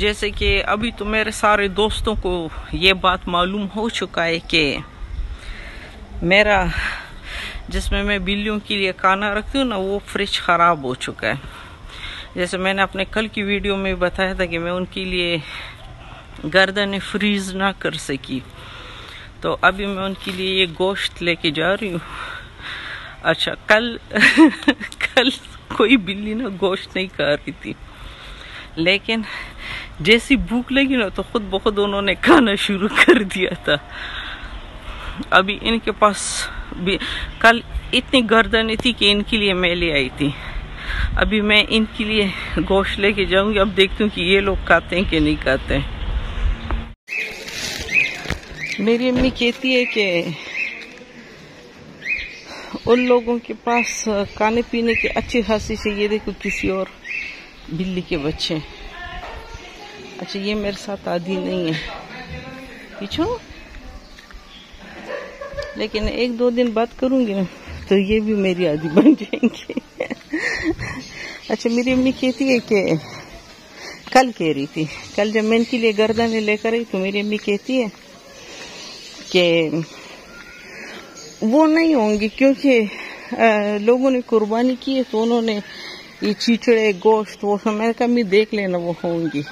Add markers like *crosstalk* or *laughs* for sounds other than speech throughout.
जैसे कि अभी तो मेरे सारे दोस्तों को ये बात मालूम हो चुका है कि मेरा, जिसमें मैं बिल्लियों के लिए खाना रखती हूँ ना, वो फ्रिज ख़राब हो चुका है। जैसे मैंने अपने कल की वीडियो में बताया था कि मैं उनके लिए गर्दन फ्रीज ना कर सकी। तो अभी मैं उनके लिए ये गोश्त लेके जा रही हूँ। अच्छा कल *laughs* कल कोई बिल्ली ना गोश्त नहीं खा रही थी। लेकिन जैसी भूख लगी ना तो खुद बहुत उन्होंने खाना शुरू कर दिया था। अभी इनके पास भी, कल इतनी गर्दन थी कि इनके लिए मैं ले आई थी। अभी मैं इनके लिए गोश्त लेके जाऊँगी, अब देखती हूँ कि ये लोग खाते हैं कि नहीं खाते हैं। मेरी अम्मी कहती है कि उन लोगों के पास खाने पीने के अच्छी खासी से, ये देखो किसी और बिल्ली के बच्चे। अच्छा ये मेरे साथ आदि नहीं है। पीछो? लेकिन एक दो दिन बात करूँगी ना तो ये भी मेरी आदि बन जाएँगे। अच्छा मेरी अम्मी कहती है कि कल कह रही थी, कल जब मैं इनके लिए गर्दन लेकर आई तो मेरी अम्मी कहती है कि वो नहीं होंगी क्योंकि लोगों ने कुर्बानी की है तो उन्होंने ये चिचड़े, गोश्त, वो सब, मैंने कहा मैं देख लेना, वो होंगी।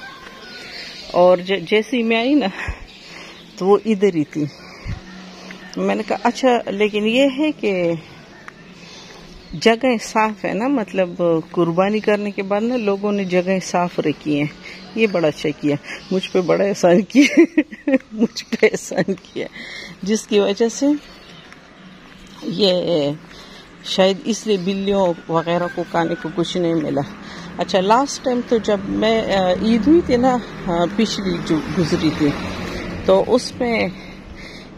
और ज, जैसी मैं आई ना तो वो इधर ही थी। मैंने कहा अच्छा लेकिन ये है कि जगह साफ़ है ना मतलब कुर्बानी करने के बाद ना लोगों ने जगह साफ़ रखी है। ये बड़ा अच्छा किया। मुझ पे बड़ा एहसान किया। *laughs* मुझ पे एहसान किया। जिसकी वजह से ये शायद इसलिए बिल्लियों वगैरह को खाने को कुछ नहीं मिला। अच्छा लास्ट टाइम तो जब मैं ईद हुई थी ना पिछली जो गुजरी थी तो उसमें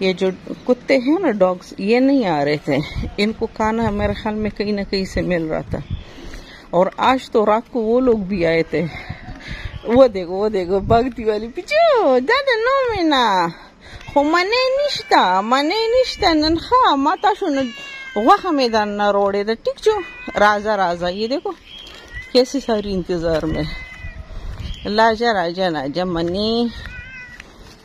ये जो कुत्ते हैं ना डॉग्स ये नहीं आ रहे थे। इनको खाना मेरे ख्याल में कहीं ना कहीं से मिल रहा था। और आज तो रात को वो लोग भी आए थे। वो देखो वो देखो भगती वाली पिछो दादा नो मीना हो, मने निश्ता मने निश्ता ननखा माता सुन, वहा, मैदान ना रोड़े ठीक छो राजा राजा, ये देखो। कैसे सारी इंतजार में लाजा राजा नाजा मनी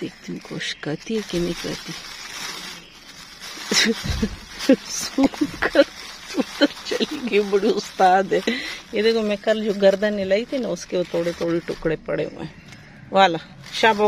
देखती हूँ कोशिश करती है कि नहीं करती उधर चली गई बड़ी उस्ताद है ये देखो मैं कल जो गर्दन लाई थी ना उसके वो थोड़े थोड़े टुकड़े पड़े हुए हैं वाला शाब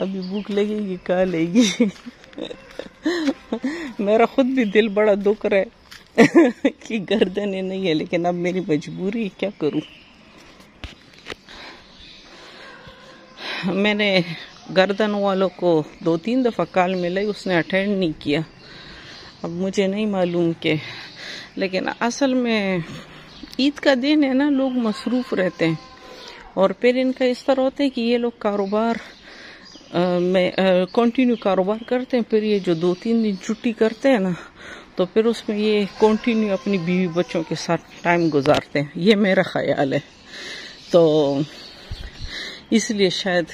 अभी भूख लगेगी कहाँ लेगी। मेरा खुद भी दिल बड़ा दुख रहा है कि गर्दन नहीं है, लेकिन अब मेरी मजबूरी क्या करूँ? मैंने गर्दन वालों को दो तीन दफ़ा कॉल मिलाई उसने अटेंड नहीं किया। अब मुझे नहीं मालूम के, लेकिन असल में ईद का दिन है ना, लोग मसरूफ़ रहते हैं। और फिर इनका इस तरह होता है कि ये लोग कारोबार में कंटिन्यू कारोबार करते हैं, फिर ये जो दो तीन दिन छुट्टी करते हैं ना तो फिर उसमें ये कंटिन्यू अपनी बीवी बच्चों के साथ टाइम गुजारते हैं। ये मेरा ख्याल है। तो इसलिए शायद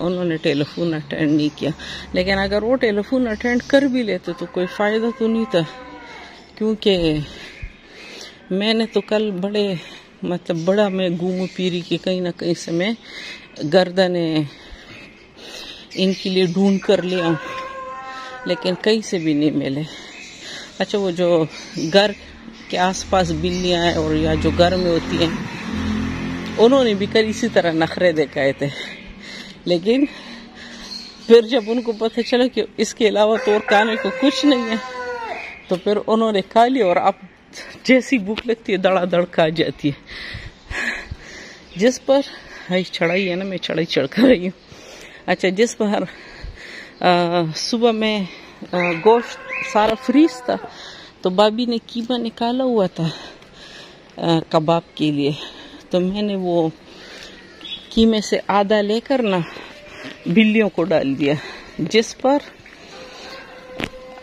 उन्होंने टेलीफोन अटेंड नहीं किया। लेकिन अगर वो टेलीफोन अटेंड कर भी लेते तो कोई फ़ायदा तो नहीं था, क्योंकि मैंने तो कल बड़े मतलब बड़ा मैं घूम पीरी की कहीं ना कहीं से मैं गर्दन इनके लिए ढूंढ कर लिया लेकिन कहीं से भी नहीं मिले। अच्छा वो जो घर के आसपास बिल्लियाँ हैं और या जो घर में होती हैं, उन्होंने भी कल इसी तरह नखरे दिखाए थे। लेकिन फिर जब उनको पता चला कि इसके अलावा तो और खाने को कुछ नहीं है तो फिर उन्होंने खा लिया और अब जैसी भूख लगती है दड़ा दड़ खा जाती है। जिस पर चढ़ाई है ना, मैं चढ़ाई चढ़ कर रही हूँ। अच्छा जिस पर सुबह में गोश्त सारा फ्रीज था तो भाभी ने कीमा निकाला हुआ था कबाब के लिए। तो मैंने वो कीमे से आधा लेकर ना, बिल्लियों को डाल दिया, जिस पर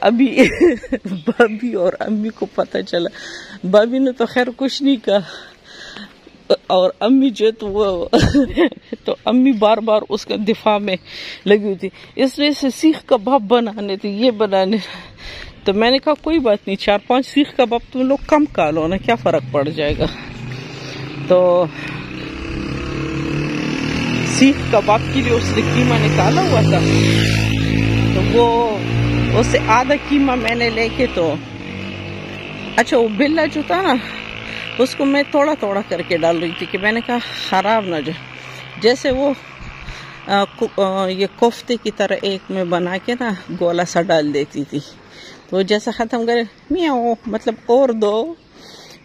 अभी *laughs* भाभी और अम्मी को पता चला। भाभी ने तो खैर कुछ नहीं कहा। और अम्मी जो तो वो *laughs* तो अम्मी बार बार उसका दिफा में लगी हुई थी। इसलिए से सीख कबाब बनाने थे ये बनाने। तो मैंने कहा, कोई बात नहीं, चार पाँच सीख कबाब तुम लोग कम खा लो ना, क्या फ़र्क पड़ जाएगा? तो सीख कबाब के लिए उसने कीमा निकाला हुआ था। तो वो, उससे आधा कीमा मैंने लेके तो अच्छा वो बिल्ला जो था ना उसको मैं थोड़ा थोड़ा करके डाल रही थी कि मैंने कहा खराब ना जाए। जैसे वो आ, आ, ये कोफ्ते की तरह एक में बना के ना गोला सा डाल देती थी। तो जैसा ख़त्म करे मियाँ मतलब और दो।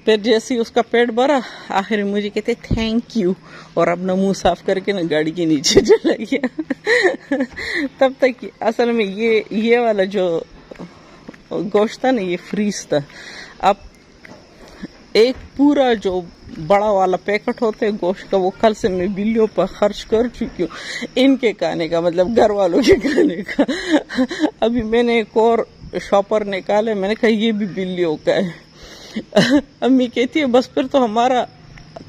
फिर जैसे ही उसका पेट भरा आखिर मुझे कहते थैंक यू और अपना मुँह साफ़ करके ना गाड़ी के नीचे *laughs* चला गया। तब तक असल में ये ये वाला जो गोश्त था ना ये फ्रीज था। अब एक पूरा जो बड़ा वाला पैकेट होता है गोश्त का, वो कल से मैं बिल्लियों पर खर्च कर चुकी हूँ। इनके खाने का मतलब घर वालों के खाने का। अभी मैंने एक और शॉपर निकाले, मैंने कहा, ये भी बिल्लियों का है। अम्मी कहती है, बस फिर तो हमारा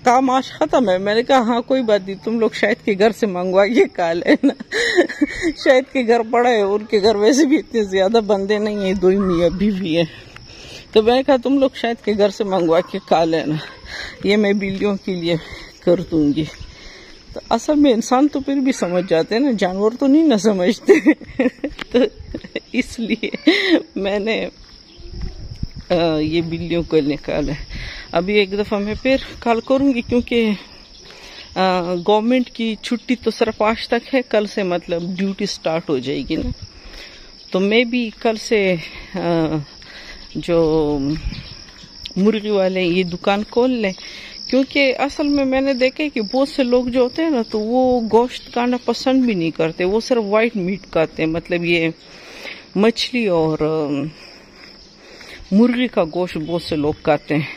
काम आज खत्म है। मैंने कहा हाँ कोई बात नहीं, तुम लोग शायद के घर से मंगवाइए, खा लेना। शायद के घर पड़ा है, उनके घर वैसे भी इतने ज़्यादा बंदे नहीं है, दो ही मियाँ बीवी है। तो मैंने कहा तुम लोग शायद के घर से मंगवा के खा लेना। ये मैं बिल्लियों के लिए कर दूँगी। तो असल में इंसान तो फिर भी समझ जाते हैं ना जानवर तो नहीं ना समझते। *laughs* तो इसलिए मैंने ये बिल्लियों को निकाला अभी एक दफ़ा मैं फिर कॉल करूँगी क्योंकि गवर्नमेंट की छुट्टी तो सिर्फ़ आज तक है कल से मतलब ड्यूटी स्टार्ट हो जाएगी ना। तो मैं भी कल से आ, जो मुर्गी वाले ये दुकान खोल लें। क्योंकि असल में मैंने देखा कि बहुत से लोग जो होते हैं ना तो वो गोश्त खाना पसंद भी नहीं करते। वो सिर्फ़ वाइट मीट खाते हैं मतलब ये मछली और मुर्गी का गोश्त बहुत से लोग खाते हैं।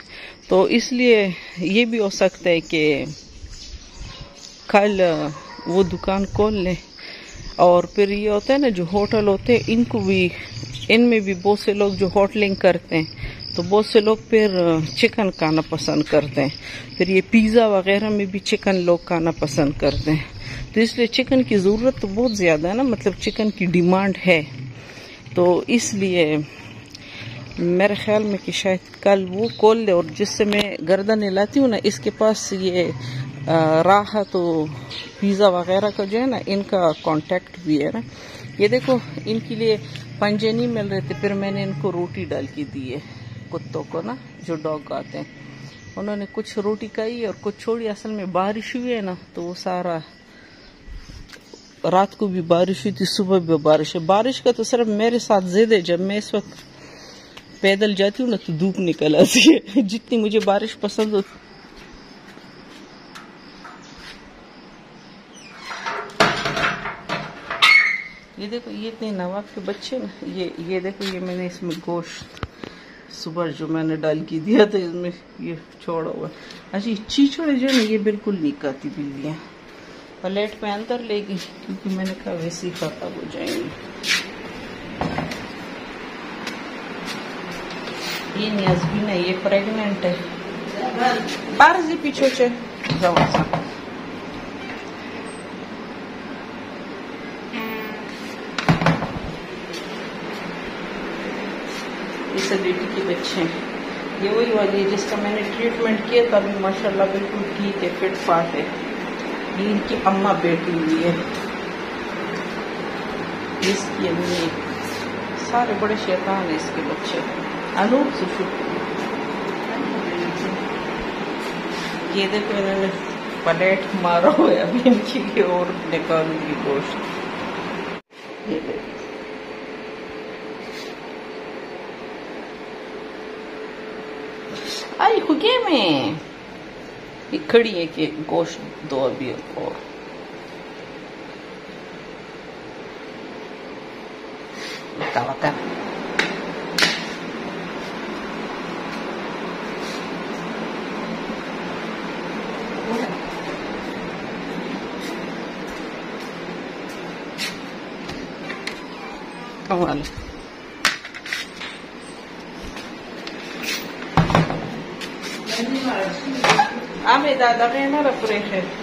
तो इसलिए ये भी हो सकता है कि कल वो दुकान खोल लें। और फिर ये होता है ना, जो होटल होते हैं, इनको भी इनमें भी बहुत से लोग जो होटलिंग करते हैं तो बहुत से लोग फिर चिकन खाना पसंद करते हैं। फिर ये पिज़्ज़ा वगैरह में भी चिकन लोग खाना पसंद करते हैं। तो इसलिए चिकन की ज़रूरत तो बहुत ज़्यादा है ना मतलब चिकन की डिमांड है। तो इसलिए मेरे ख्याल में कि शायद कल वो खोल ले, और जिससे मैं गर्दन लाती हूँ ना, इसके पास ये राह तो पिज़्ज़ा वगैरह का जो है ना, इनका कांटेक्ट भी है ना। ये देखो, इनके लिए पंजे नहीं मिल रहे थे, फिर मैंने इनको रोटी डाल के दी है कुत्तों को ना, जो डॉग आते हैं। उन्होंने कुछ रोटी खाई और कुछ छोड़ी। असल में बारिश हुई है ना तो वो सारा रात को भी बारिश हुई थी, सुबह भी बारिश है। बारिश का तो सिर्फ़ मेरे साथ जिद है, जब मैं इस वक्त पैदल जाती हूँ ना तो धूप निकल आती है। *laughs* जितनी मुझे बारिश पसंद होती ये देखो, ये इतने नवाब के बच्चे ना, ये ये देखो, ये मैंने इसमें गोश्त, सुबह जो मैंने डाल की दिया था, इसमें ये छोड़ा हुआ अच्छा चीचड़े जो ना ये बिल्कुल नहीं खाती बिल्लियाँ प्लेट पे अंदर लेगी, क्योंकि मैंने कहा वैसे ही खत्म हो जाएँगे ये न्याजबीन है ये प्रेग्नेंट है Bardzo piciucie. Załatwa. ये सब के बच्चे हैं। ये वही वाली है जिसका मैंने ट्रीटमेंट किया था अभी माशाल्लाह बिल्कुल ठीक है फिट फाट है। ये इनकी अम्मा बेटी हुई है। इसकी अम्मी, सारे बड़े शैतान है इसके बच्चे। अनूप से सुशु ये देखो इन्होंने पलेट मारा हुआ है, अभी इनके और निकालूँगी गोश्त। ये देखो। आई हुगे में। खड़ी है कि गोश्त दो अभी और। बता Vale. Ahmed, dame una refresco.